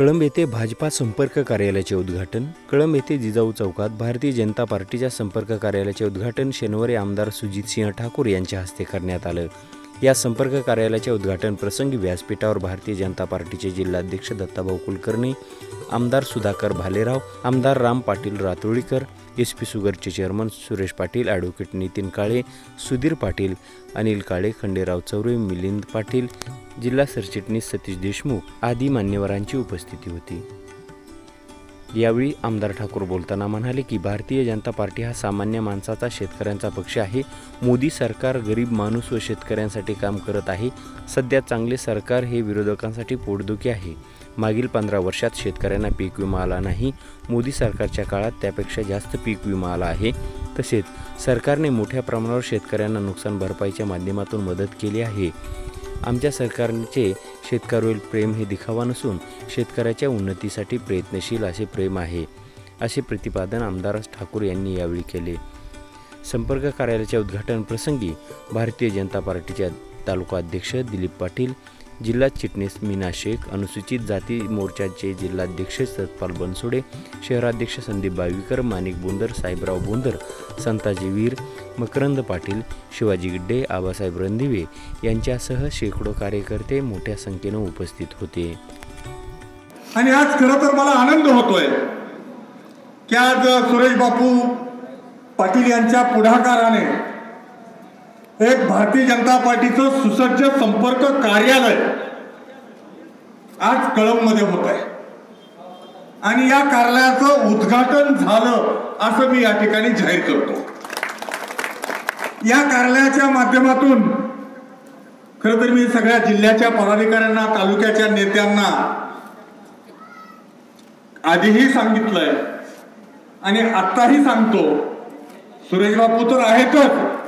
कळंब येथे भाजपा संपर्क कार्यालयाचे उद्घाटन कळंब येथे जिजाऊ चौकात भारतीय जनता पार्टीच्या संपर्क कार्यालयाचे उद्घाटन शनिवारी आमदार सुजित सिंह ठाकूर यांच्या हस्ते करण्यात आलं. या संपर्क कार्यालयाच्या उद्घाटन प्रसंगी व्यासपीठावर भारतीय जनता पार्टीचे जिल्हाध्यक्ष दत्ताभाऊ कुलकर्णी आमदार सुधाकर भालेराव आमदार राम पाटील रातोळीकर एस पी सुगरचे चेअरमन सुरेश पाटील ॲडव्होकेट नितीन काळे सुधीर पाटील अनिल काळे खंडेराव चौरे मिलिंद पाटील जिल्हा सरचिटणीस सतीश देशमुख आदी मान्यवरांची उपस्थिती होती. यावेळी आमदार ठाकूर बोलताना म्हणाले की भारतीय जनता पार्टी हा सामान्य माणसाचा शेतकऱ्यांचा पक्ष आहे. मोदी सरकार गरीब माणूस व शेतकऱ्यांसाठी काम करत आहे. सध्या चांगले सरकार हे विरोधकांसाठी पोटदुखी आहे. मागील पंधरा वर्षात शेतकऱ्यांना पीक विमा आला नाही. मोदी सरकारच्या काळात त्यापेक्षा जास्त पीक विमा आला आहे. तसेच सरकारने मोठ्या प्रमाणावर शेतकऱ्यांना नुकसान भरपाईच्या माध्यमातून मदत केली आहे. आमच्या सरकारचे शेतकऱ्यावरील प्रेम हे दिखावा नसून शेतकऱ्याच्या उन्नतीसाठी प्रयत्नशील असे प्रेम आहे असे प्रतिपादन आमदार ठाकूर यांनी यावेळी केले. संपर्क कार्यालयाच्या उद्घाटन प्रसंगी भारतीय जनता पार्टीचे तालुका अध्यक्ष दिलीप पाटील जिल्हा चिटणीस मीना शेख अनुसूचित जाती मोर्चाचे जिल्हाध्यक्ष सतपाल बनसोडे शहराध्यक्ष संदीप बावीकर माणिक बोंदर साहेबराव बोंदर संताजी वीर मकरंद पाटील शिवाजी गिड्डे आबासाहेब रणदिवे यांच्यासह शेकडो कार्यकर्ते मोठ्या संख्येनं उपस्थित होते. आणि आज खरं तर मला आनंद होतोय की आज सुरेश बापू पाटील यांच्या पुढाकाराने एक भारतीय जनता पार्टीचं सुसज्ज संपर्क कार्यालय आज कळंबमध्ये होत आहे. आणि या कार्यालयाचं उद्घाटन झालं असं मी या ठिकाणी जाहीर करतो. या कार्यालयाच्या माध्यमातून खरं तर मी सगळ्या जिल्ह्याच्या पदाधिकाऱ्यांना तालुक्याच्या नेत्यांना आधीही सांगितलंय आणि आत्ताही सांगतो सुरेश बापू तर आहेतच.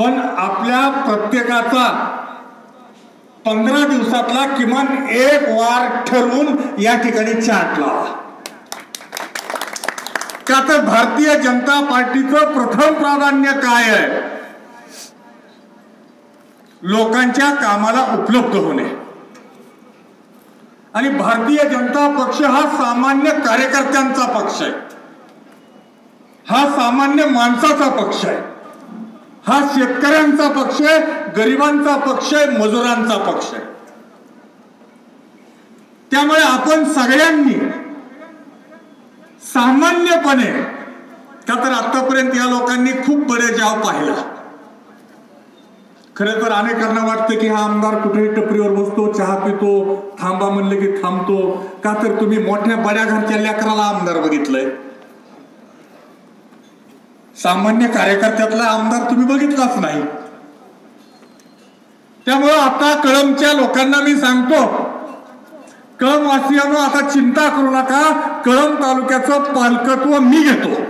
पण आपल्या प्रत्येकाचा पंधरा दिवसातला किमान एक वार ठरवून या ठिकाणी चाट लावा का तर भारतीय जनता पार्टीचं प्रथम प्राधान्य काय आहे? लोकांच्या कामाला उपलब्ध होणे. आणि भारतीय जनता पक्ष हा सामान्य कार्यकर्त्यांचा पक्ष आहे. हा सामान्य माणसाचा पक्ष आहे. हा शेतकऱ्यांचा पक्ष आहे गरिबांचा पक्ष आहे मजुरांचा पक्ष आहे. त्यामुळे आपण सगळ्यांनी सामान्यपणे का तर आतापर्यंत या लोकांनी खूप बरे जाव पाहिला. खरं तर अनेकांना वाटतं की हा आमदार कुठेही टपरीवर बसतो चहा पितो थांबा म्हणलं की थांबतो. का तर तुम्ही मोठ्या बड्या घरच्या लेकराला आमदार बघितलंय. सामान्य कार्यकर्त्यातला आमदार तुम्ही बघितलाच नाही. त्यामुळं आता कळमच्या लोकांना मी सांगतो कळमवासियांनो आता चिंता करू नका. कळम तालुक्याचं पालकत्व मी घेतो.